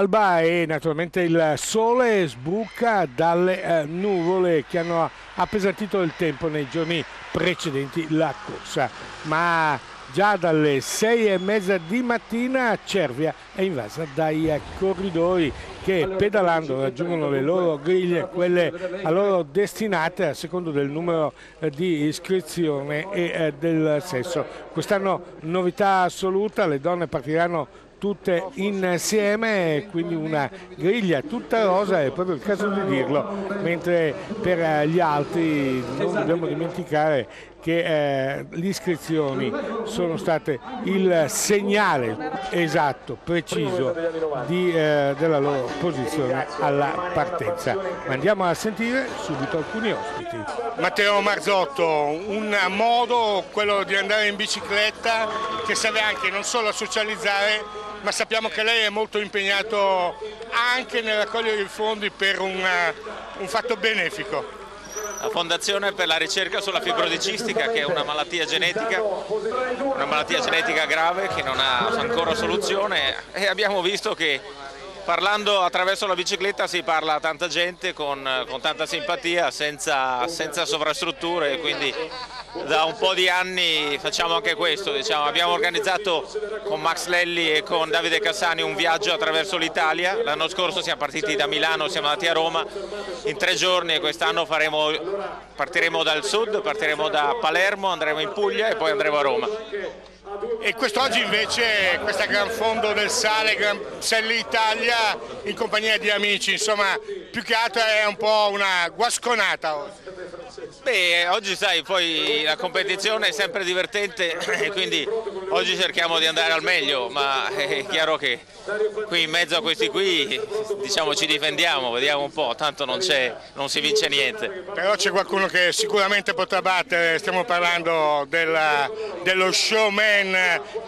L'alba e naturalmente il sole sbuca dalle eh, nuvole che hanno appesantito il tempo nei giorni precedenti la corsa. Ma già dalle sei e mezza di mattina Cervia è invasa dai corridori che pedalando raggiungono le loro griglie, quelle a loro destinate a secondo del numero eh, di iscrizione e eh, del sesso. Quest'anno novità assoluta, le donne partiranno tutte insieme, quindi una griglia tutta rosa, è proprio il caso di dirlo, mentre per gli altri non dobbiamo dimenticare che eh, le iscrizioni sono state il segnale esatto, preciso di, eh, della loro posizione alla partenza. Ma andiamo a sentire subito alcuni ospiti. Matteo Marzotto, un modo, quello di andare in bicicletta, che serve anche non solo a socializzare ma sappiamo che lei è molto impegnato anche nel raccogliere i fondi per un, un fatto benefico. La Fondazione per la ricerca sulla fibrodicistica che è una malattia genetica, una malattia genetica grave che non ha ancora soluzione e abbiamo visto che parlando attraverso la bicicletta si parla a tanta gente con, con tanta simpatia, senza, senza sovrastrutture, quindi da un po' di anni facciamo anche questo. Diciamo. Abbiamo organizzato con Max Lelli e con Davide Cassani un viaggio attraverso l'Italia, l'anno scorso siamo partiti da Milano, siamo andati a Roma in tre giorni e quest'anno partiremo dal sud, partiremo da Palermo, andremo in Puglia e poi andremo a Roma. E quest'oggi invece questa Gran Fondo del Sale, Gran Selle Italia in compagnia di amici, insomma più che altro è un po' una guasconata oggi. Beh, oggi sai, poi la competizione è sempre divertente e quindi oggi cerchiamo di andare al meglio, ma è chiaro che qui in mezzo a questi qui diciamo ci difendiamo, vediamo un po', tanto non, non si vince niente. Però c'è qualcuno che sicuramente potrà battere, stiamo parlando della, dello showman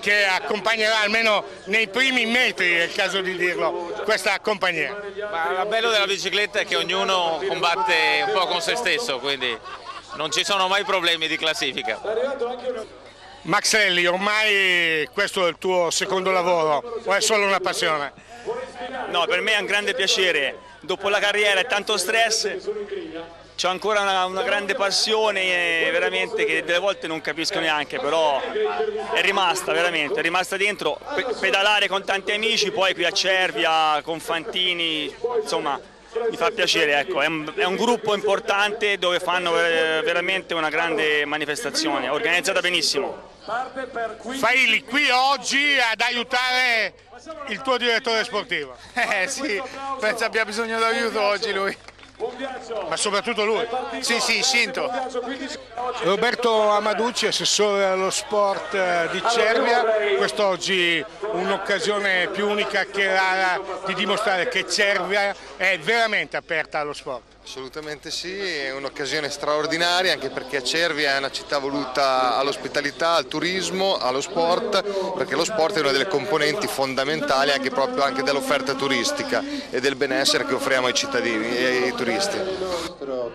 che accompagnerà almeno nei primi metri, è il caso di dirlo, questa compagnia. Ma il bello della bicicletta è che ognuno combatte un po' con se stesso, quindi non ci sono mai problemi di classifica. Maxelli, ormai questo è il tuo secondo lavoro o è solo una passione? No, per me è un grande piacere, dopo la carriera e tanto stress ho ancora una, una, grande passione veramente che delle volte non capisco neanche, però è rimasta veramente, è rimasta dentro, pedalare con tanti amici, poi qui a Cervia, con Fantini, insomma mi fa piacere, ecco. è, un, è, un, gruppo importante dove fanno veramente una grande manifestazione, organizzata benissimo. Faili qui oggi ad aiutare il tuo direttore sportivo. Eh sì, penso abbia bisogno d'aiuto oggi lui. Ma soprattutto lui? Sì, sì, Scinto. Roberto Amaducci, assessore allo sport eh, di Cervia, quest'oggi un'occasione più unica che rara di dimostrare che Cervia è veramente aperta allo sport. Assolutamente sì, è un'occasione straordinaria anche perché Cervia è una città voluta all'ospitalità, al turismo, allo sport, perché lo sport è una delle componenti fondamentali anche proprio anche dell'offerta turistica e del benessere che offriamo ai cittadini e ai turisti.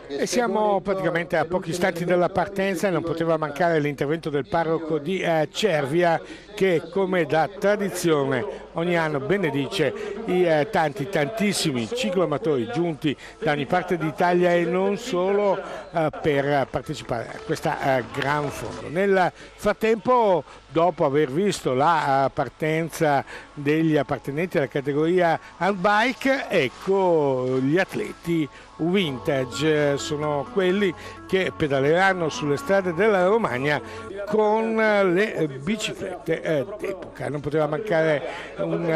E siamo praticamente a pochi istanti dalla partenza e non poteva mancare l'intervento del parroco di eh, Cervia che come da tradizione ogni anno benedice i eh, tanti, tantissimi cicloamatori giunti da ogni parte d'Italia e non solo eh, per partecipare a questa eh, gran fondo. Nel frattempo, dopo aver visto la eh, partenza degli appartenenti alla categoria handbike, ecco gli atleti vintage sono quelli che pedaleranno sulle strade della Romagna con le biciclette eh, d'epoca. Non poteva mancare un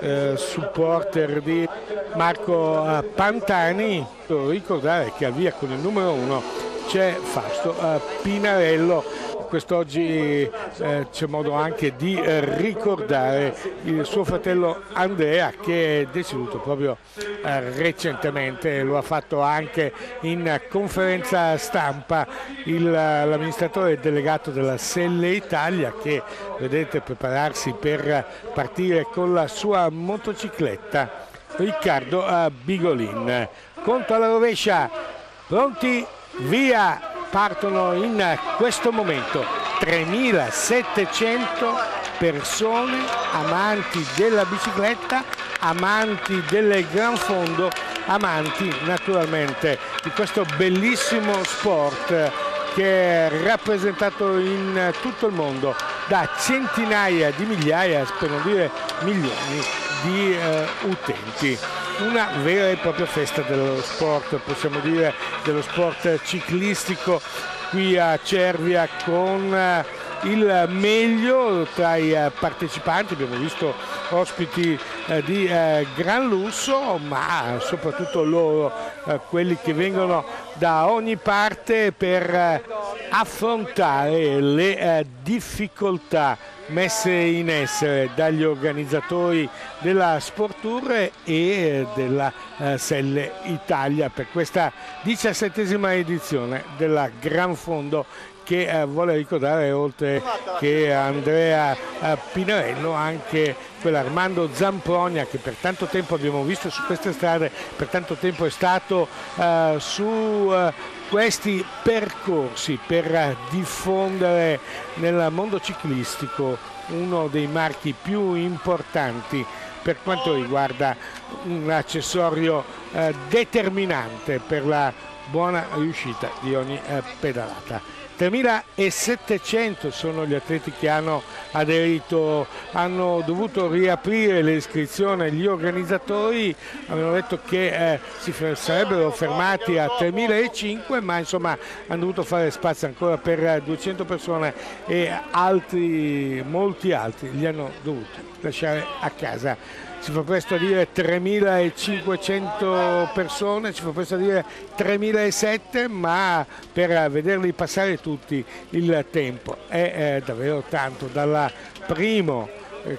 eh, supporter di Marco eh, Pantani. Ricordare che al via con il numero uno c'è Fausto eh, Pinarello quest'oggi eh, c'è modo anche di eh, ricordare il suo fratello Andrea che è deceduto proprio eh, recentemente, lo ha fatto anche in conferenza stampa l'amministratore delegato della Selle Italia che vedete prepararsi per partire con la sua motocicletta Riccardo eh, Bigolin. Conto alla rovescia, pronti, via! Partono in questo momento 3700 persone amanti della bicicletta, amanti del gran fondo, amanti naturalmente di questo bellissimo sport che è rappresentato in tutto il mondo da centinaia di migliaia, per non dire milioni, di eh, utenti. Una vera e propria festa dello sport, possiamo dire dello sport ciclistico qui a Cervia con eh, il meglio tra i eh, partecipanti, abbiamo visto ospiti eh, di gran lusso, ma soprattutto loro, quelli che vengono da ogni parte per affrontare le difficoltà messe in essere dagli organizzatori della Sport e della Selle Italia per questa diciassettesima edizione della Gran Fondo che eh, vuole ricordare oltre che Andrea eh, Pinarello anche quell'Armando Zampronia che per tanto tempo abbiamo visto su queste strade, per tanto tempo è stato eh, su eh, questi percorsi per diffondere nel mondo ciclistico uno dei marchi più importanti per quanto riguarda un accessorio eh, determinante per la buona riuscita di ogni eh, pedalata. 3.700 sono gli atleti che hanno aderito, hanno dovuto riaprire le iscrizioni, gli organizzatori avevano detto che eh, si sarebbero fermati a 3.500 ma insomma hanno dovuto fare spazio ancora per 200 persone e altri, molti altri li hanno dovuti lasciare a casa si fa presto a dire 3.500 persone, si fa presto a dire 3.700, ma per vederli passare tutti il tempo è, è davvero tanto. Dalla primo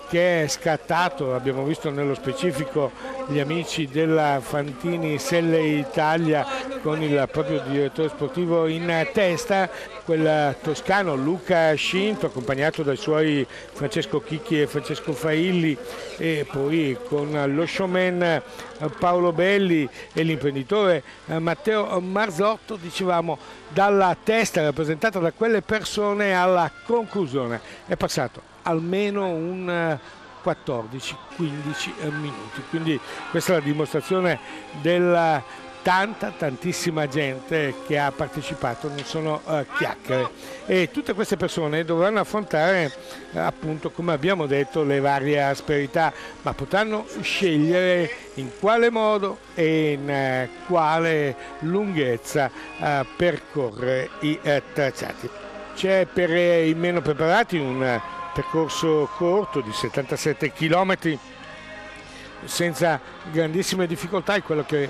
che è scattato, abbiamo visto nello specifico gli amici della Fantini Selle Italia con il proprio direttore sportivo in testa, quel toscano Luca Scinto accompagnato dai suoi Francesco Chicchi e Francesco Failli e poi con lo showman Paolo Belli e l'imprenditore Matteo Marzotto, dicevamo dalla testa rappresentata da quelle persone alla conclusione. È passato almeno un 14-15 eh, minuti. Quindi questa è la dimostrazione della tanta tantissima gente che ha partecipato, non sono uh, chiacchiere e tutte queste persone dovranno affrontare appunto come abbiamo detto le varie asperità, ma potranno scegliere in quale modo e in uh, quale lunghezza percorrere i tracciati. C'è per i meno preparati un percorso corto di 77 km senza grandissime difficoltà. È quello che eh,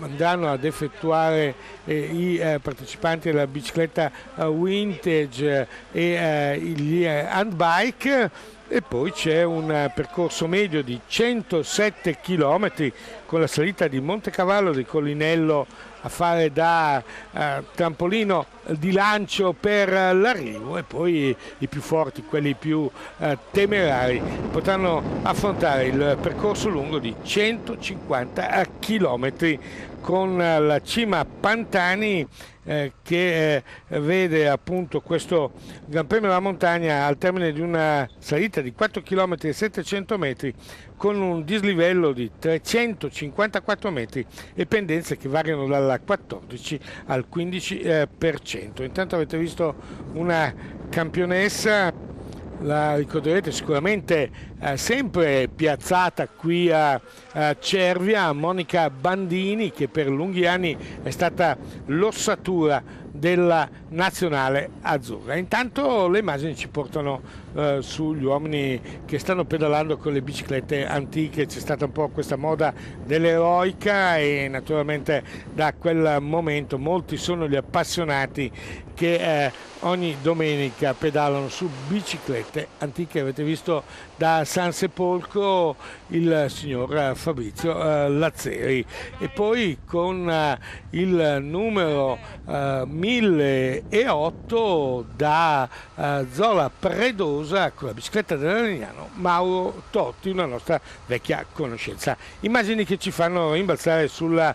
andranno ad effettuare eh, i eh, partecipanti alla bicicletta eh, vintage e eh, gli eh, handbike. E poi c'è un percorso medio di 107 km con la salita di Montecavallo di Collinello a fare da eh, trampolino di lancio per l'arrivo e poi i più forti, quelli più eh, temerari, potranno affrontare il percorso lungo di 150 km con la cima Pantani eh, che eh, vede appunto questo Gran Premio della Montagna al termine di una salita di 4 km e 700 metri con un dislivello di 354 metri e pendenze che variano dal 14 al 15%. Eh, Intanto avete visto una campionessa la ricorderete sicuramente eh, sempre piazzata qui a, a, Cervia, Monica Bandini che per lunghi anni è stata l'ossatura della nazionale azzurra. Intanto le immagini ci portano eh, sugli uomini che stanno pedalando con le biciclette antiche, c'è stata un po' questa moda dell'eroica e naturalmente da quel momento molti sono gli appassionati che eh, ogni domenica pedalano su biciclette antiche. Avete visto da San Sepolcro il signor Fabrizio eh, Lazzeri e poi con eh, il numero eh, 1008 da eh, Zola Predosa con la bicicletta dell'Arignano Mauro Totti, una nostra vecchia conoscenza. Immagini che ci fanno rimbalzare sulla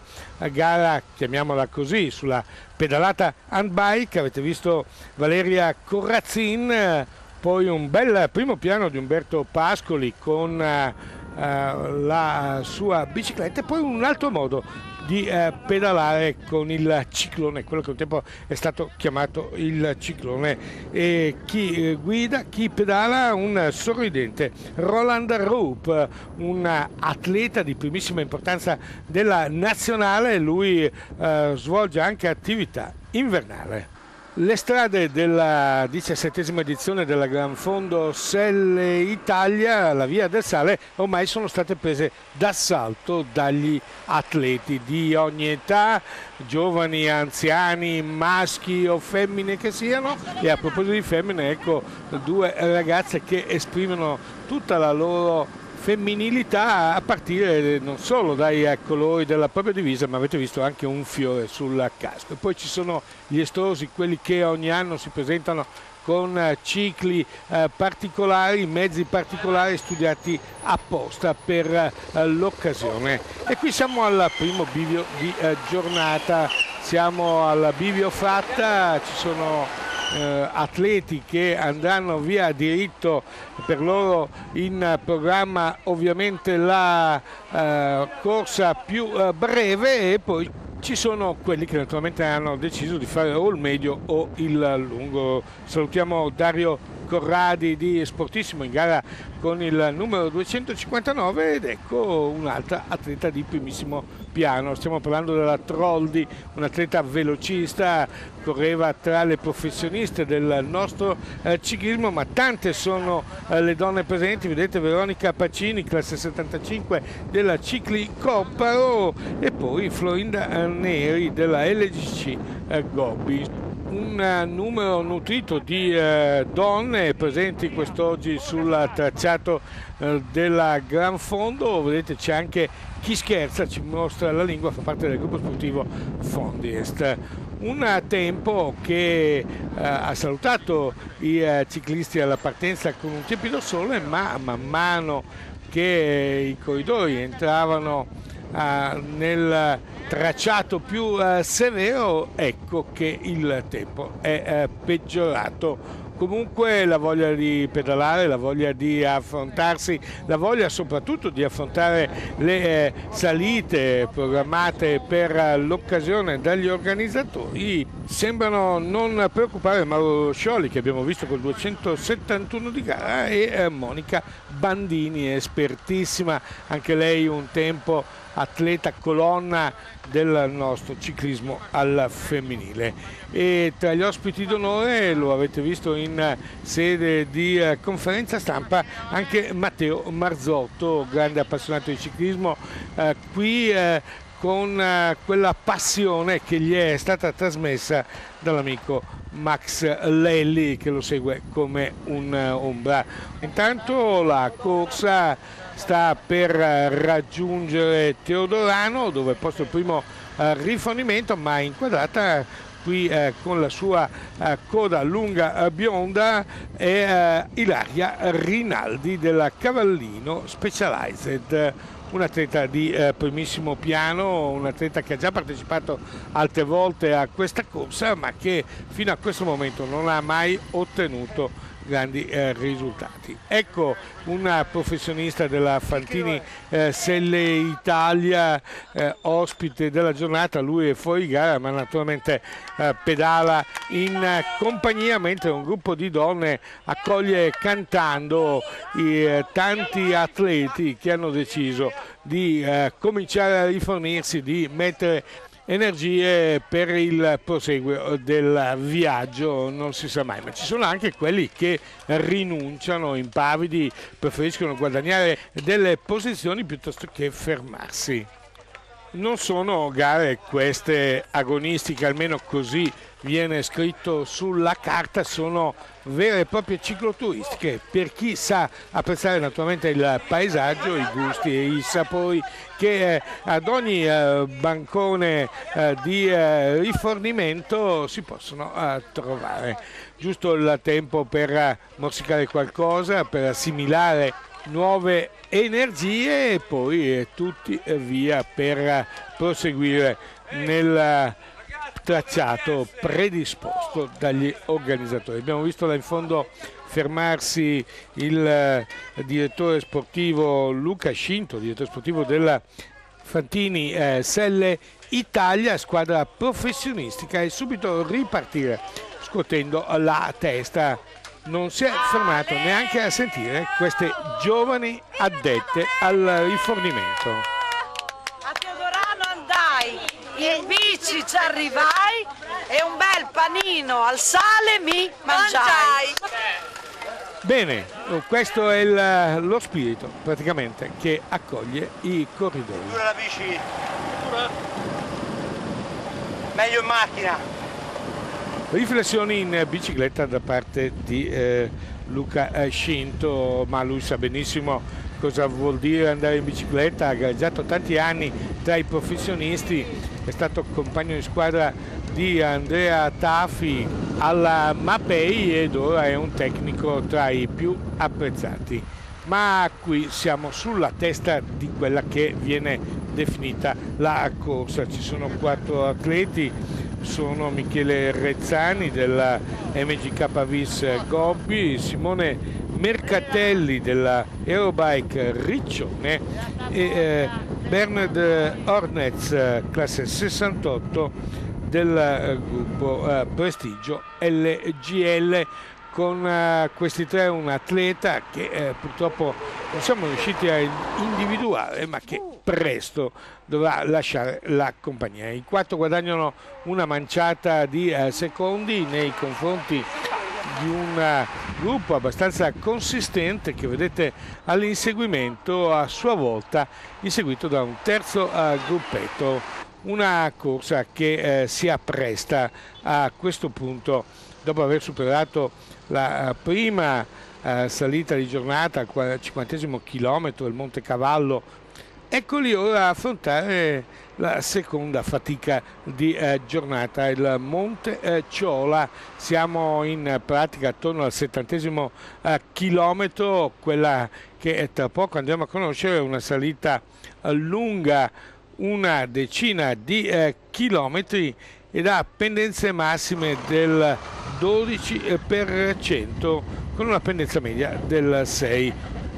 gara, chiamiamola così, sulla pedalata handbike, avete visto Valeria Corrazzin poi un bel primo piano di Umberto Pascoli con uh, la sua bicicletta e poi un altro modo di eh, pedalare con il ciclone, quello che un tempo è stato chiamato il ciclone. E chi eh, guida, chi pedala, un sorridente Roland Roop, un atleta di primissima importanza della nazionale, lui eh, svolge anche attività invernale. Le strade della diciassettesima edizione della Gran Fondo Selle Italia, la via del Sale, ormai sono state prese d'assalto dagli atleti di ogni età, giovani, anziani, maschi o femmine che siano. E a proposito di femmine, ecco due ragazze che esprimono tutta la loro femminilità a partire non solo dai colori della propria divisa ma avete visto anche un fiore sul casco poi ci sono gli estrosi quelli che ogni anno si presentano con eh, cicli eh, particolari, mezzi particolari studiati apposta per eh, l'occasione. E qui siamo al primo bivio di eh, giornata, siamo al bivio Fratta, ci sono eh, atleti che andranno via diritto per loro in programma ovviamente la eh, corsa più eh, breve e poi ci sono quelli che naturalmente hanno deciso di fare o il medio o il lungo. Salutiamo Dario Corradi di Sportissimo in gara con il numero 259 ed ecco un'altra atleta di primissimo piano. Stiamo parlando della Troldi, un atleta velocista, correva tra le professioniste del nostro eh, ciclismo, ma tante sono eh, le donne presenti. Vedete Veronica Pacini, classe 75 della Cicli Copparo e poi Florinda Neri della LGC eh, Gobbi un eh, numero nutrito di eh, donne presenti quest'oggi sul tracciato eh, della Gran Fondo, vedete c'è anche chi scherza, ci mostra la lingua, fa parte del gruppo sportivo Fondiest. Un tempo che eh, ha salutato i eh, ciclisti alla partenza con un tiepido sole, ma man mano che i corridori entravano eh, nel tracciato più uh, severo, ecco che il tempo è uh, peggiorato. Comunque la voglia di pedalare, la voglia di affrontarsi, la voglia soprattutto di affrontare le eh, salite programmate per l'occasione dagli organizzatori sembrano non preoccupare Mauro Scioli che abbiamo visto col 271 di gara e eh, Monica Bandini, espertissima, anche lei un tempo atleta colonna del nostro ciclismo al femminile. E tra gli ospiti d'onore, lo avete visto in sede di eh, conferenza stampa, anche Matteo Marzotto, grande appassionato di ciclismo, eh, qui eh, con eh, quella passione che gli è stata trasmessa dall'amico Max Lelli che lo segue come un'ombra. Intanto la corsa sta per raggiungere Teodorano dove è posto il primo eh, rifornimento ma inquadrata qui eh, con la sua eh, coda lunga eh, bionda è eh, Ilaria Rinaldi della Cavallino Specialized un atleta di eh, primissimo piano, un atleta che ha già partecipato altre volte a questa corsa ma che fino a questo momento non ha mai ottenuto grandi eh, risultati. Ecco una professionista della Fantini eh, Selle Italia, eh, ospite della giornata, lui è fuori gara ma naturalmente eh, pedala in compagnia mentre un gruppo di donne accoglie cantando i eh, tanti atleti che hanno deciso di eh, cominciare a rifornirsi, di mettere energie per il proseguo del viaggio, non si sa mai, ma ci sono anche quelli che rinunciano, impavidi, preferiscono guadagnare delle posizioni piuttosto che fermarsi. Non sono gare queste agonistiche, almeno così viene scritto sulla carta, sono vere e proprie cicloturistiche per chi sa apprezzare naturalmente il paesaggio, i gusti e i sapori che eh, ad ogni eh, bancone eh, di rifornimento si possono trovare. Giusto il tempo per morsicare qualcosa, per assimilare nuove energie e poi tutti via per proseguire nel tracciato predisposto dagli organizzatori. Abbiamo visto là in fondo fermarsi il eh, direttore sportivo Luca Scinto, direttore sportivo della Fantini eh, Selle Italia, squadra professionistica e subito ripartire scuotendo la testa. Non si è fermato neanche a sentire queste giovani addette al rifornimento. A Teodorano andai, in bici ci arrivai e un bel panino al sale mi mangiai. Bene, questo è il, lo spirito praticamente che accoglie i corridori. Dura la bici. Meglio in macchina. Riflessioni in bicicletta da parte di eh, Luca eh, Scinto, ma lui sa benissimo cosa vuol dire andare in bicicletta, ha gareggiato tanti anni tra i professionisti, è stato compagno di squadra di Andrea Tafi alla Mapei ed ora è un tecnico tra i più apprezzati. Ma qui siamo sulla testa di quella che viene definita la corsa. Ci sono quattro atleti, sono Michele Rezzani della MGK Vis Gobbi, Simone Mercatelli della Aerobike Riccione e eh, Bernard Ornez, classe 68 del eh, gruppo eh, Prestigio LGL con eh, questi tre un atleta che eh, purtroppo non siamo riusciti a individuare ma che presto dovrà lasciare la compagnia. I quattro guadagnano una manciata di eh, secondi nei confronti di un uh, gruppo abbastanza consistente che vedete all'inseguimento a sua volta inseguito da un terzo uh, gruppetto una corsa che eh, si appresta a questo punto, dopo aver superato la eh, prima eh, salita di giornata al 50 chilometro del Monte Cavallo, eccoli ora a affrontare la seconda fatica di eh, giornata, il Monte eh, Ciola, siamo in pratica attorno al settantesimo eh, chilometro, quella che tra poco andremo a conoscere, una salita lunga una decina di eh, chilometri ed ha pendenze massime del 12% con una pendenza media del 6%.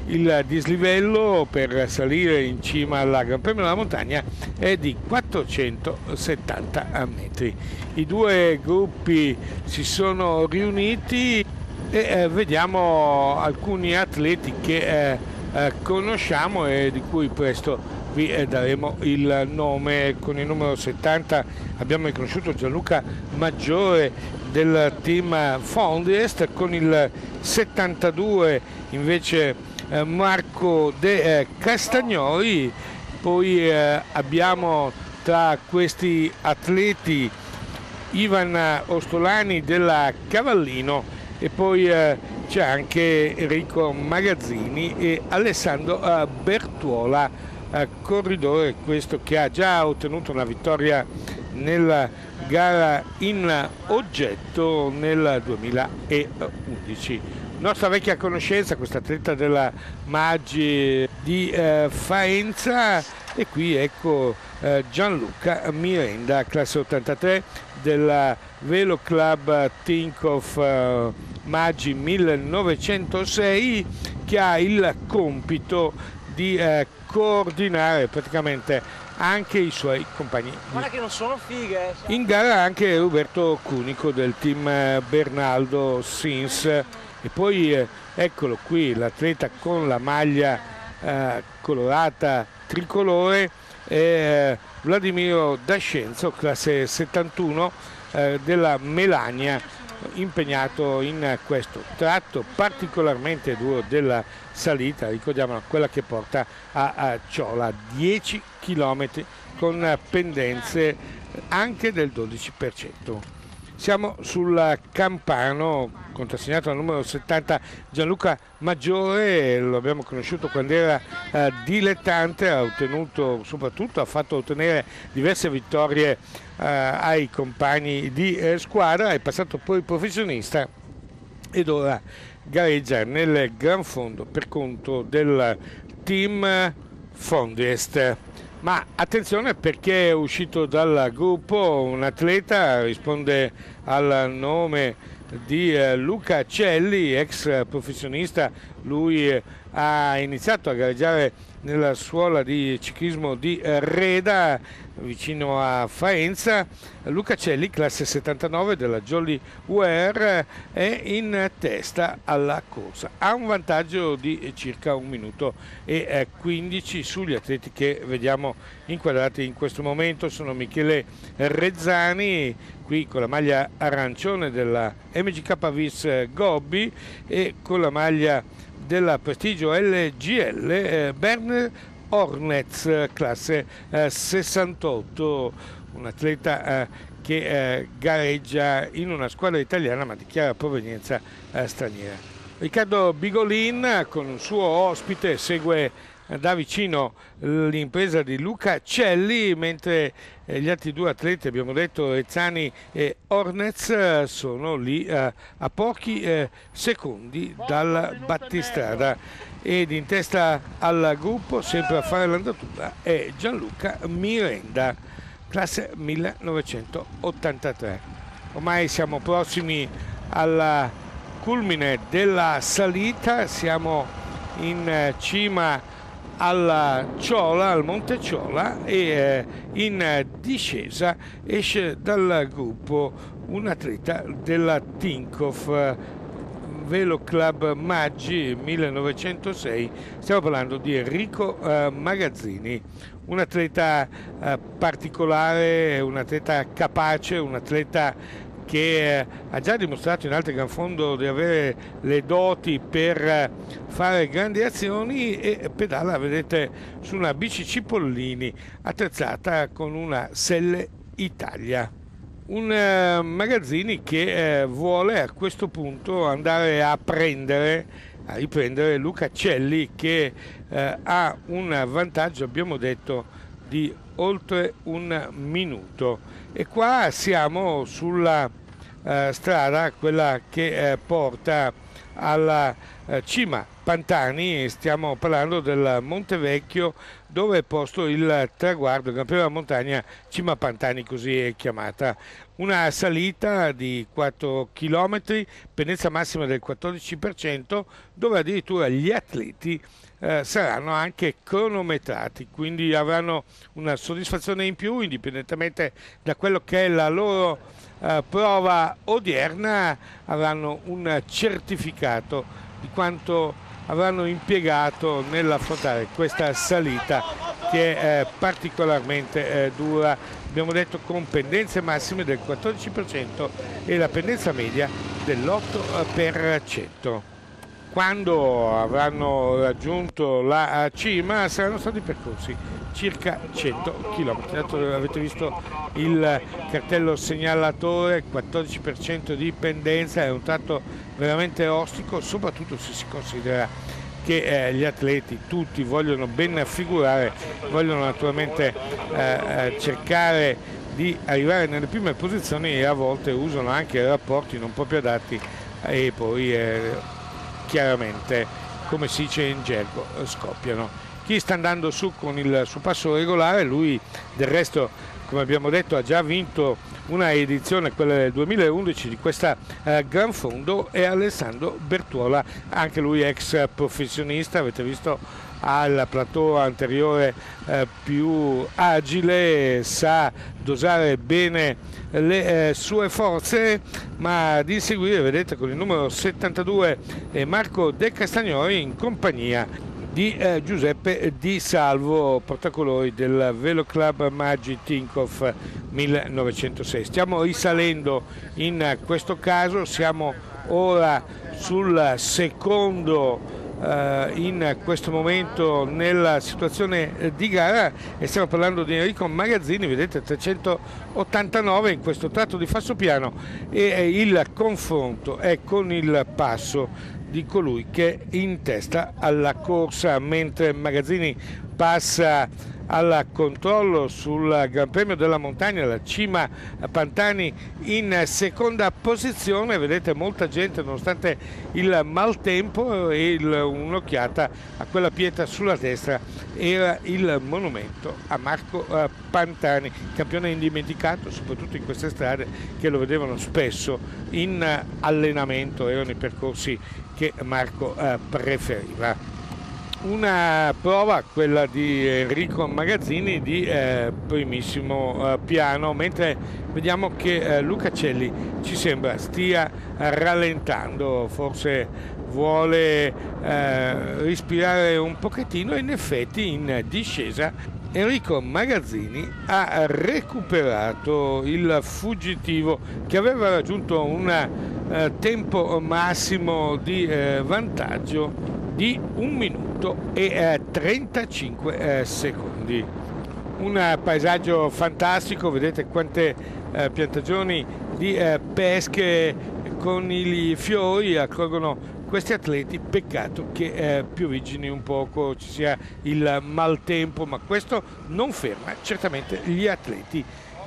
Il dislivello per salire in cima alla Gran Premio della Montagna è di 470 metri. I due gruppi si sono riuniti e eh, vediamo alcuni atleti che eh, eh, conosciamo e di cui presto vi eh, daremo il nome. Con il numero 70 abbiamo riconosciuto Gianluca Maggiore del team Foundest, con il 72 invece eh, Marco De eh, Castagnoli, poi abbiamo tra questi atleti Ivan Ostolani della Cavallino e poi c'è anche Enrico Magazzini e Alessandro Bertuola. eh, corridore questo che ha già ottenuto una vittoria nella gara in oggetto nel 2011. Nostra vecchia conoscenza, questa atleta della Maggi di eh, Faenza e qui ecco eh, Gianluca Mirenda, classe 83 del Velo Club Tinkoff eh, Maggi 1906 che ha il compito di eh, coordinare praticamente anche i suoi compagni. Guarda che non sono fighe. Eh, In gara anche Roberto Cunico del team eh, Bernaldo Sins e poi eh, eccolo qui l'atleta con la maglia eh, colorata tricolore eh, Vladimiro Dascenzo classe 71 eh, della Melania impegnato in questo tratto particolarmente duro della salita, ricordiamo quella che porta a, a Ciola, 10 km con pendenze anche del 12%. Siamo sul Campano, contrassegnato al numero 70 Gianluca Maggiore, lo abbiamo conosciuto quando era eh, dilettante, ha ottenuto soprattutto, ha fatto ottenere diverse vittorie eh, ai compagni di eh, squadra, è passato poi professionista ed ora gareggia nel Gran Fondo per conto del team Fondest. Ma attenzione perché è uscito dal gruppo un atleta, risponde al nome di eh, Luca Celli, ex professionista, lui eh, ha iniziato a gareggiare nella scuola di ciclismo di Reda vicino a Faenza. Luca Celli, classe 79 della Jolly Ware, è in testa alla corsa. Ha un vantaggio di circa un minuto e 15 sugli atleti che vediamo inquadrati in questo momento. Sono Michele Rezzani, qui con la maglia arancione della MGK Vis Gobbi e con la maglia della Prestigio LGL eh, Bern Hornets classe eh, 68 un atleta eh, che eh, gareggia in una squadra italiana ma di chiara provenienza eh, straniera. Riccardo Bigolin con un suo ospite segue da vicino l'impresa di Luca Celli, mentre eh, gli altri due atleti, abbiamo detto Rezzani e Ornez, eh, sono lì eh, a pochi secondi dal battistrada ed in testa al gruppo, sempre a fare l'andatura, è Gianluca Mirenda, classe 1983. Ormai siamo prossimi al culmine della salita, siamo in cima alla Ciola, al Monte Ciola e eh, in discesa esce dal gruppo un atleta della Tinkoff Velo Club Maggi 1906, stiamo parlando di Enrico eh, Magazzini, un atleta eh, particolare, un atleta capace, un atleta che eh, ha già dimostrato in altri Gran Fondo di avere le doti per eh, fare grandi azioni e pedala, vedete, su una bici Cipollini attrezzata con una Selle Italia. Un eh, magazzini che vuole a questo punto andare a prendere, a riprendere Luca Celli che ha un vantaggio, abbiamo detto, di oltre un minuto e qua siamo sulla eh, strada, quella che eh, porta alla eh, cima Pantani, stiamo parlando del Monte Vecchio dove è posto il traguardo, la prima montagna Cima Pantani così è chiamata. Una salita di 4 km, pendenza massima del 14%, dove addirittura gli atleti eh, saranno anche cronometrati, quindi avranno una soddisfazione in più indipendentemente da quello che è la loro eh, prova odierna, avranno un certificato di quanto avranno impiegato nell'affrontare questa salita che è particolarmente eh, dura, abbiamo detto con pendenze massime del 14% e la pendenza media dell'8% quando avranno raggiunto la cima saranno stati percorsi circa 100 km. Avete visto il cartello segnalatore, 14% di pendenza, è un tratto veramente ostico, soprattutto se si considera che eh, gli atleti tutti vogliono ben figurare, vogliono naturalmente eh, eh cercare di arrivare nelle prime posizioni e a volte usano anche rapporti non proprio adatti e poi eh, chiaramente, come si dice in gergo, scoppiano. Chi sta andando su con il suo passo regolare, lui del resto, come abbiamo detto, ha già vinto una edizione, quella del 2011 di questa eh, Gran Fondo, è Alessandro Bertuola, anche lui ex professionista, avete visto al plateau anteriore eh, più agile, sa dosare bene le eh, sue forze, ma di seguire, vedete, con il numero 72 eh, Marco De Castagnoli in compagnia di eh, Giuseppe Di Salvo, portacolori del Velo Club Maggi Tinkoff 1906. Stiamo risalendo in questo caso, siamo ora sul secondo eh, in questo momento nella situazione di gara e stiamo parlando di Enrico Magazzini, vedete 389 in questo tratto di Fassopiano e il confronto è con il passo di colui che è in testa alla corsa mentre Magazzini passa al controllo sul Gran Premio della Montagna, la cima Pantani in seconda posizione, vedete molta gente nonostante il maltempo e un'occhiata a quella pietra sulla destra era il monumento a Marco eh, Pantani, campione indimenticato soprattutto in queste strade che lo vedevano spesso in allenamento, erano i percorsi che Marco eh, preferiva una prova, quella di Enrico Magazzini, di eh, primissimo eh, piano, mentre vediamo che eh, Luca Celli ci sembra stia rallentando, forse vuole eh, respirare un pochettino e in effetti in discesa Enrico Magazzini ha recuperato il fuggitivo che aveva raggiunto un eh, tempo massimo di eh, vantaggio di 1 minuto e eh, 35 eh, secondi. Un paesaggio fantastico, vedete quante eh, piantagioni di eh, pesche con i fiori accorgono questi atleti, peccato che eh, piovigini un poco, ci sia il maltempo, ma questo non ferma certamente gli atleti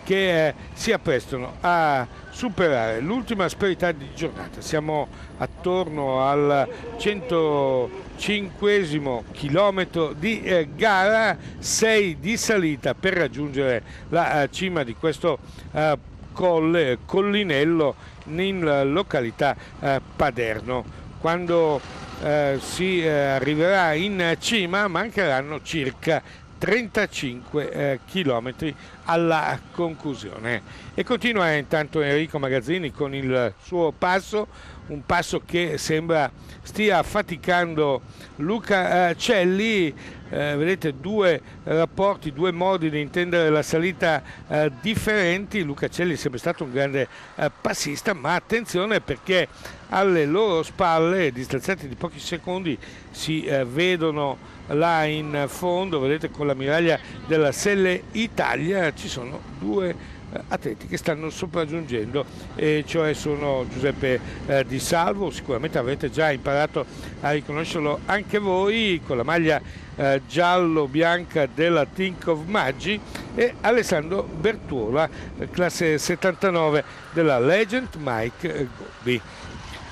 che eh, si apprestano a superare l'ultima asperità di giornata. Siamo attorno al 105 chilometro di eh, gara, 6 di salita per raggiungere la eh, cima di questo eh, colle, collinello in località eh, Paderno. Quando eh, si arriverà in cima mancheranno circa 35 eh, km alla conclusione. E continua intanto Enrico Magazzini con il suo passo, un passo che sembra stia faticando Luca eh, Celli. Eh, vedete due rapporti, due modi di intendere la salita eh, differenti. Luca Celli è sempre stato un grande eh, passista, ma attenzione perché alle loro spalle, distanziati di pochi secondi, si eh, vedono là in fondo, vedete con la miraglia della Selle Italia, ci sono due atleti che stanno sopraggiungendo e cioè sono Giuseppe eh, Di Salvo, sicuramente avete già imparato a riconoscerlo anche voi con la maglia eh, giallo-bianca della Think of Maggi e Alessandro Bertuola, classe 79 della Legend Mike Gobbi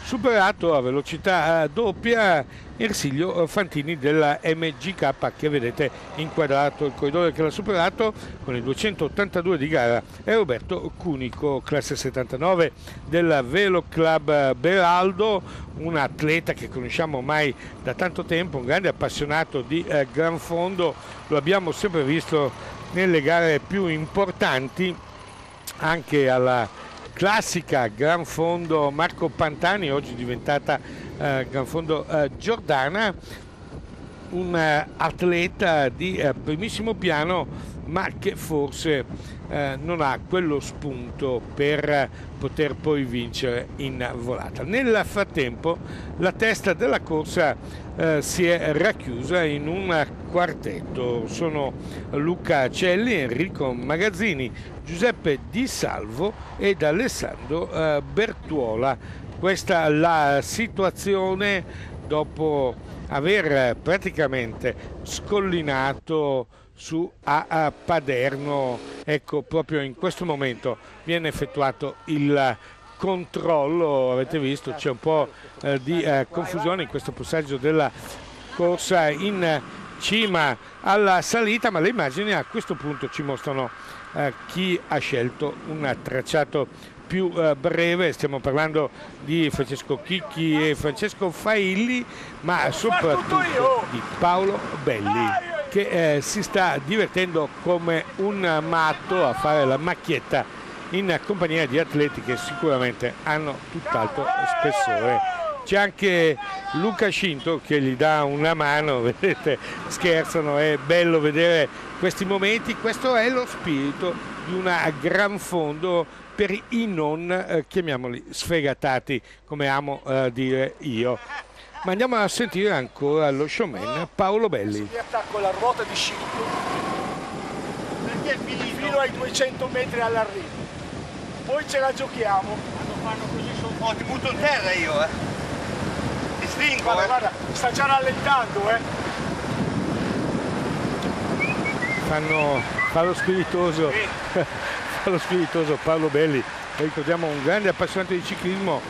superato a velocità eh, doppia Ersilio Fantini della MGK che vedete inquadrato il corridore che l'ha superato con il 282 di gara. È Roberto Cunico classe 79 del Velo Club Beraldo un atleta che conosciamo ormai da tanto tempo un grande appassionato di eh, gran fondo. Lo abbiamo sempre visto nelle gare più importanti anche alla classica Gran Fondo Marco Pantani, oggi diventata eh, Gran Fondo eh, Giordana, un eh, atleta di eh, primissimo piano ma che forse eh, non ha quello spunto per poter poi vincere in volata. Nel frattempo la testa della corsa eh, si è racchiusa in un quartetto. Sono Luca Celli, Enrico Magazzini, Giuseppe Di Salvo ed Alessandro eh, Bertuola. Questa la situazione dopo aver praticamente scollinato su a, Paderno. Ecco, proprio in questo momento viene effettuato il controllo, avete visto c'è un po' eh, di eh, confusione in questo passaggio della corsa in cima alla salita, ma le immagini a questo punto ci mostrano eh, chi ha scelto un tracciato più eh, breve, stiamo parlando di Francesco Chicchi e Francesco Failli, ma soprattutto di Paolo Belli che eh, si sta divertendo come un matto a fare la macchietta in compagnia di atleti che sicuramente hanno tutt'altro spessore. C'è anche Luca Scinto che gli dà una mano, vedete, scherzano, è bello vedere questi momenti, questo è lo spirito di una gran fondo per i non, eh, chiamiamoli, sfegatati, come amo eh, dire io ma andiamo a sentire ancora lo showman Paolo Belli. Mi attacco la ruota di scippo fino ai 200 metri all'arrivo. Poi ce la giochiamo. Quando fanno così sono ti butto in terra io, eh. Stringo, guarda, eh. guarda, sta già rallentando, eh. fanno, fa lo spiritoso, fa lo spiritoso Paolo Belli, ricordiamo un grande appassionato di ciclismo,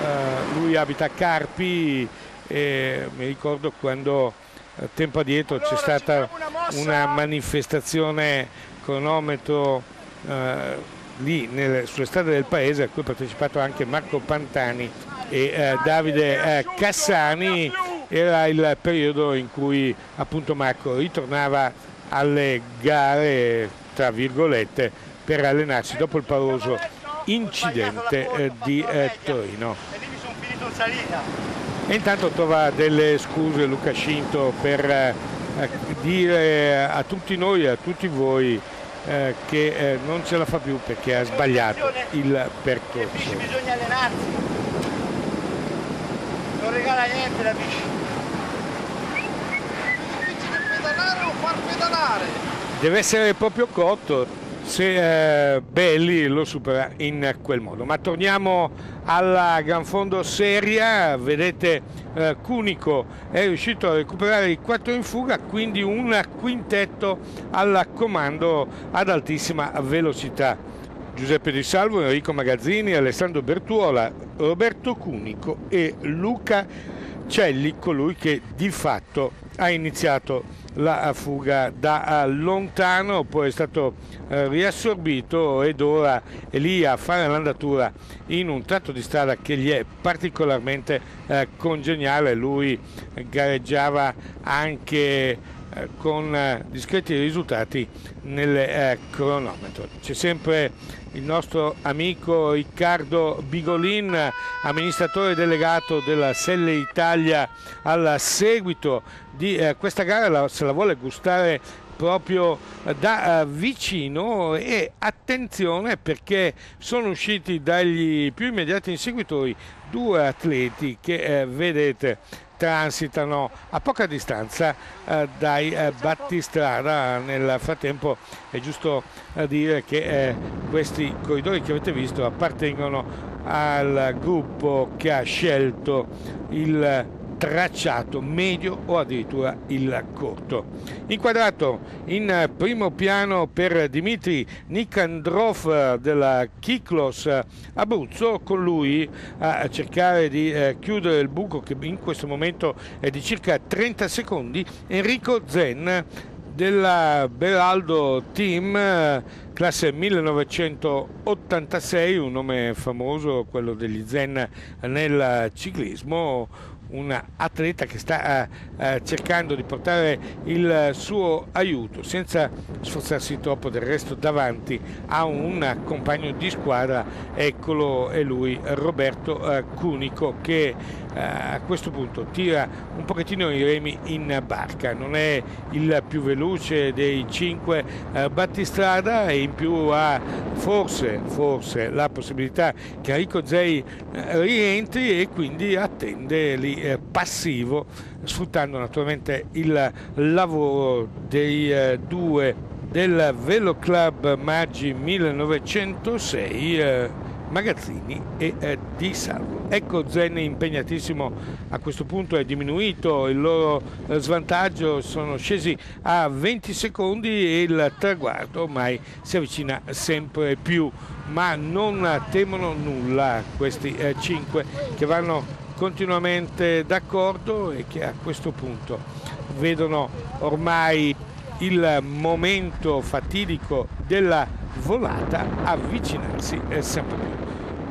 eh, lui abita a Carpi e mi ricordo quando eh, tempo addietro c'è stata una manifestazione cronometro eh, lì nelle, sulle strade del paese a cui ha partecipato anche Marco Pantani e eh, Davide eh, Cassani era il periodo in cui appunto Marco ritornava alle gare tra virgolette per allenarsi dopo il pauroso incidente eh, di Torino e intanto trova delle scuse Luca Scinto per dire a tutti noi a tutti voi che non ce la fa più perché ha sbagliato il percorso. Non regala niente la bici. pedalare o far pedalare? Deve essere proprio cotto se eh, Belli lo supera in quel modo. Ma torniamo alla Gran Fondo Seria, vedete eh, Cunico è riuscito a recuperare i quattro in fuga, quindi un quintetto al comando ad altissima velocità. Giuseppe Di Salvo, Enrico Magazzini, Alessandro Bertuola, Roberto Cunico e Luca Celli, colui che di fatto ha iniziato la fuga da lontano, poi è stato eh, riassorbito ed ora è lì a fare l'andatura in un tratto di strada che gli è particolarmente eh, congeniale. Lui gareggiava anche eh, con discreti risultati nel cronometro. C'è sempre il nostro amico Riccardo Bigolin, amministratore delegato della Selle Italia al seguito di eh, questa gara, la, se la vuole gustare proprio da uh, vicino. E attenzione perché sono usciti dagli più immediati inseguitori due atleti che eh, vedete transitano a poca distanza eh, dai eh, battistrada. Nel frattempo è giusto eh, dire che eh, questi corridori che avete visto appartengono al gruppo che ha scelto il tracciato medio o addirittura il corto. Inquadrato in primo piano per Dimitri Nikandrov della Kiklos Abruzzo, con lui a cercare di eh, chiudere il buco che in questo momento è di circa 30 secondi, Enrico Zen della Beraldo Team classe 1986, un nome famoso, quello degli Zen nel ciclismo, un atleta che sta eh, eh, cercando di portare il suo aiuto senza sforzarsi troppo del resto davanti a un compagno di squadra eccolo è lui Roberto eh, Cunico che a questo punto tira un pochettino i remi in barca. Non è il più veloce dei cinque eh, battistrada e in più ha forse, forse la possibilità che Enrico Zei eh, rientri e quindi attende lì eh, passivo sfruttando naturalmente il lavoro dei eh, due del Velo Club Maggi 1906 eh, Magazzini e eh, Di Salvo. Ecco Zen impegnatissimo a questo punto è diminuito il loro eh, svantaggio, sono scesi a 20 secondi e il traguardo ormai si avvicina sempre più, ma non temono nulla questi eh, 5 che vanno continuamente d'accordo e che a questo punto vedono ormai il momento fatidico della volata avvicinarsi sempre più.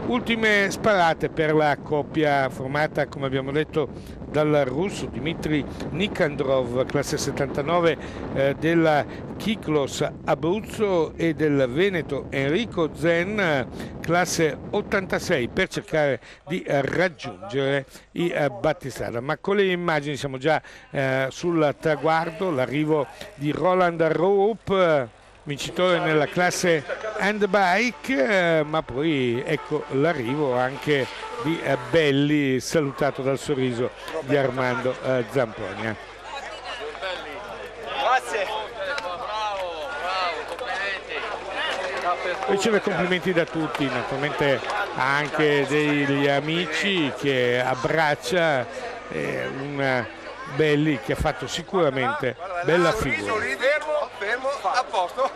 Ultime sparate per la coppia formata, come abbiamo detto, dal russo Dmitry Nikandrov, classe 79 eh, della Kiklos Abruzzo e del Veneto Enrico Zen, classe 86, per cercare di raggiungere i eh, battistrada. Ma con le immagini siamo già eh, sul traguardo, l'arrivo di Roland Rope vincitore nella classe handbike, eh, ma poi ecco l'arrivo anche di eh, Belli, salutato dal sorriso di Armando eh, Zamponia. Grazie. Riceve complimenti da tutti, naturalmente anche degli amici che abbraccia eh, un Belli che ha fatto sicuramente bella figura. A posto.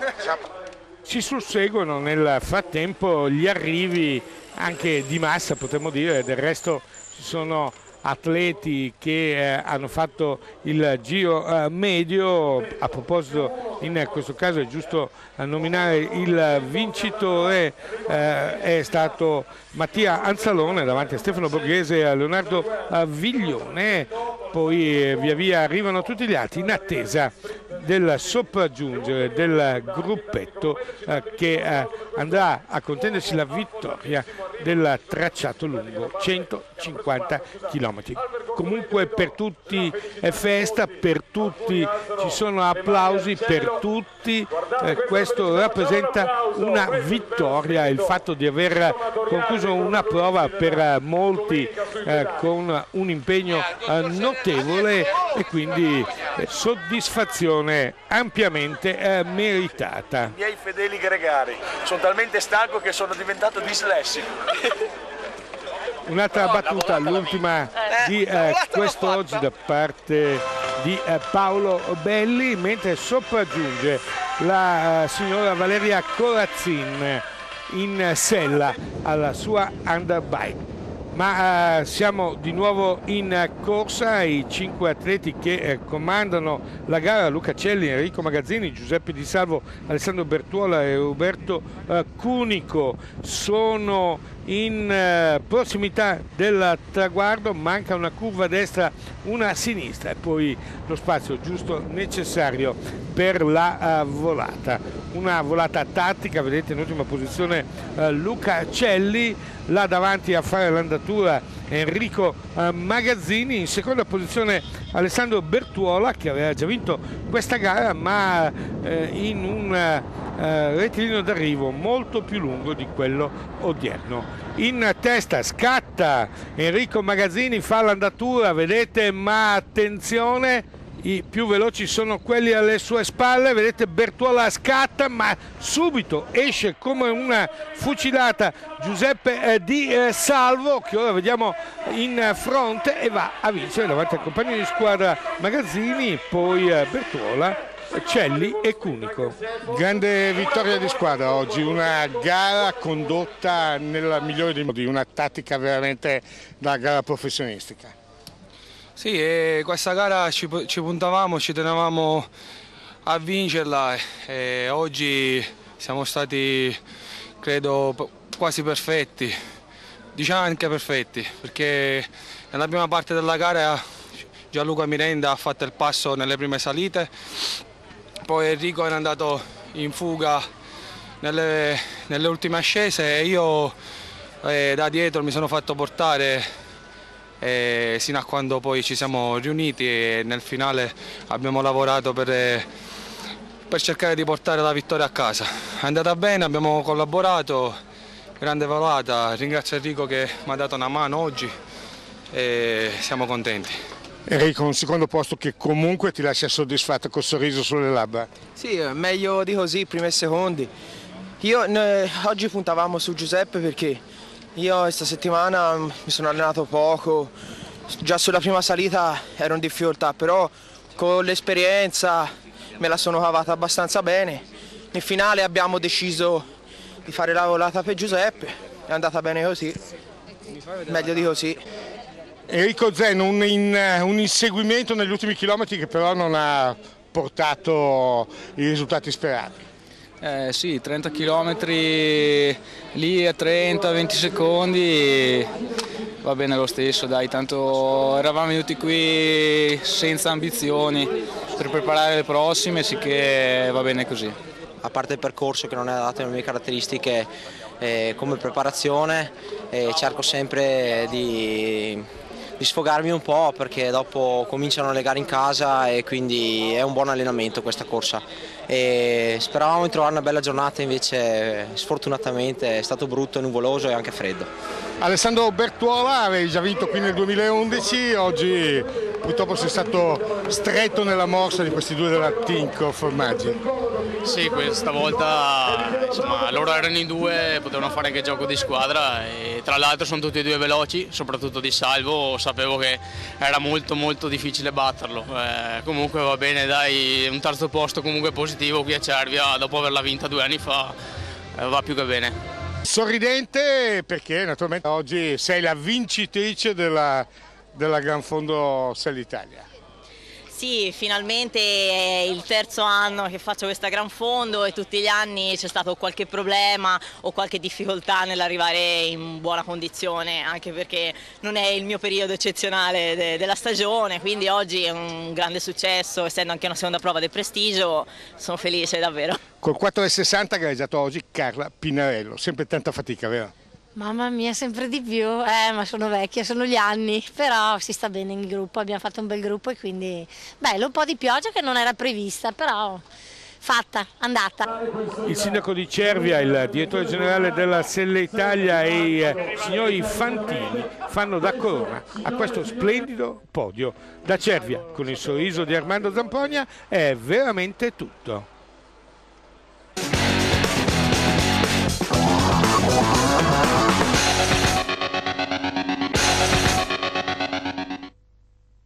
Si susseguono nel frattempo gli arrivi anche di massa, potremmo dire, del resto ci sono atleti che eh, hanno fatto il giro eh, medio. A proposito, in questo caso è giusto nominare il vincitore, eh, è stato Mattia Anzalone davanti a Stefano Borghese e a Leonardo eh, Viglione. Poi eh, via via arrivano tutti gli altri in attesa del sopraggiungere del gruppetto che andrà a contendersi la vittoria del tracciato lungo 150 km. Comunque per tutti è festa, per tutti ci sono applausi, per tutti. Eh, questo rappresenta una vittoria, il fatto di aver concluso una prova per molti eh, con un impegno eh, notevole e quindi eh, soddisfazione ampiamente eh, meritata. I miei fedeli gregari, sono talmente stanco che sono diventato dislessico. Un'altra battuta, l'ultima di eh, quest'oggi da parte di eh, Paolo Belli, mentre sopraggiunge la eh, signora Valeria Corazzin in sella alla sua underbike ma eh, siamo di nuovo in corsa, i cinque atleti che eh, comandano la gara, Luca Celli, Enrico Magazzini, Giuseppe Di Salvo, Alessandro Bertuola e Roberto eh, Cunico. Sono in eh, prossimità del traguardo, manca una curva destra, una sinistra e poi lo spazio giusto necessario per la uh, volata. Una volata tattica, vedete in ultima posizione uh, Luca Celli, là davanti a fare l'andatura Enrico uh, Magazzini, in seconda posizione Alessandro Bertuola che aveva già vinto questa gara ma in un rettilineo d'arrivo molto più lungo di quello odierno. In testa scatta Enrico Magazzini fa l'andatura vedete ma attenzione i più veloci sono quelli alle sue spalle, vedete Bertuola scatta ma subito esce come una fucilata Giuseppe eh, Di eh, Salvo che ora vediamo in fronte e va a vincere davanti al compagno di squadra Magazzini, poi eh, Bertuola Celli e Cunico. Grande vittoria di squadra oggi, una gara condotta nella migliore dei modi, una tattica veramente da gara professionistica. Sì, questa gara ci, ci, puntavamo, ci tenevamo a vincerla e oggi siamo stati, credo, quasi perfetti, diciamo anche perfetti, perché nella prima parte della gara Gianluca Mirenda ha fatto il passo nelle prime salite, poi Enrico è andato in fuga nelle, nelle ultime ascese e io eh, da dietro mi sono fatto portare eh, sino a quando poi ci siamo riuniti e nel finale abbiamo lavorato per, per cercare di portare la vittoria a casa. È andata bene, abbiamo collaborato, grande volata, ringrazio Enrico che mi ha dato una mano oggi e siamo contenti. Enrico, un secondo posto che comunque ti lascia soddisfatto col sorriso sulle labbra. Sì, meglio di così, primi e secondi. Io, eh, oggi puntavamo su Giuseppe perché io questa settimana mi sono allenato poco, già sulla prima salita ero in difficoltà, però con l'esperienza me la sono cavata abbastanza bene. Nel finale abbiamo deciso di fare la volata per Giuseppe, è andata bene così, meglio di così. Enrico Zen, un, in, un inseguimento negli ultimi chilometri che però non ha portato i risultati sperati. Eh, sì, 30 km lì a 30-20 secondi va bene lo stesso, dai, tanto eravamo venuti qui senza ambizioni per preparare le prossime, sì che va bene così. A parte il percorso che non è adatto alle mie caratteristiche eh, come preparazione, eh, cerco sempre di di sfogarmi un po' perché dopo cominciano le gare in casa e quindi è un buon allenamento questa corsa. E speravamo di trovare una bella giornata invece sfortunatamente è stato brutto, nuvoloso e anche freddo. Alessandro Bertuola avevi già vinto qui nel 2011, oggi purtroppo sei stato stretto nella morsa di questi due della Tinko Formaggi. Sì, questa volta insomma, loro erano in due, potevano fare anche gioco di squadra e tra l'altro sono tutti e due veloci, soprattutto di Salvo, sapevo che era molto molto difficile batterlo. Eh, comunque va bene, dai, un terzo posto comunque positivo qui a Cervia dopo averla vinta due anni fa, eh, va più che bene. Sorridente perché naturalmente oggi sei la vincitrice della, della Gran Fondo Sell Italia. Sì, finalmente è il terzo anno che faccio questa gran fondo e tutti gli anni c'è stato qualche problema o qualche difficoltà nell'arrivare in buona condizione, anche perché non è il mio periodo eccezionale de della stagione, quindi oggi è un grande successo, essendo anche una seconda prova del prestigio, sono felice davvero. Col 4,60 ha gareggiato oggi Carla Pinarello, sempre tanta fatica, vero? Mamma mia, sempre di più, eh, ma sono vecchia, sono gli anni, però si sta bene in gruppo, abbiamo fatto un bel gruppo e quindi bello, un po' di pioggia che non era prevista, però fatta, andata. Il sindaco di Cervia, il direttore generale della Selle Italia e i eh, signori Fantini fanno da corona a questo splendido podio. Da Cervia, con il sorriso di Armando Zampogna, è veramente tutto.